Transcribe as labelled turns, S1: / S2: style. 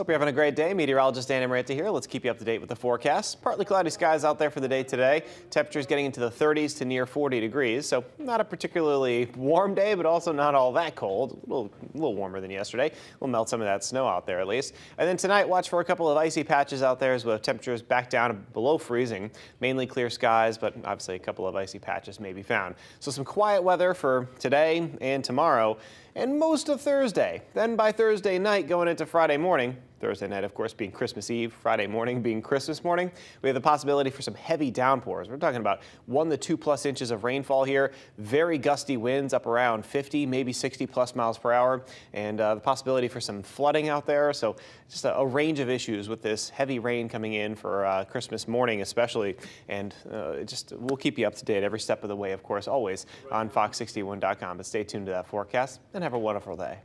S1: Hope you're having a great day. Meteorologist Dan Amarante here. Let's keep you up to date with the forecast. Partly cloudy skies out there for the day today. Temperatures getting into the 30s to near 40 degrees. So not a particularly warm day, but also not all that cold. A little, a little warmer than yesterday. We'll melt some of that snow out there at least. And then tonight, watch for a couple of icy patches out there as well. Temperatures back down below freezing. Mainly clear skies, but obviously a couple of icy patches may be found. So some quiet weather for today and tomorrow and most of Thursday. Then by Thursday night, going into Friday morning, Thursday night, of course, being Christmas Eve, Friday morning being Christmas morning, we have the possibility for some heavy downpours. We're talking about one to two plus inches of rainfall here, very gusty winds up around 50, maybe 60 plus miles per hour, and uh, the possibility for some flooding out there. So just a, a, range of issues with this heavy rain coming in for uh, Christmas morning, especially. And uh, just we'll keep you up to date every step of the way, of course, always on fox61.com. But stay tuned to that forecast and have a wonderful day.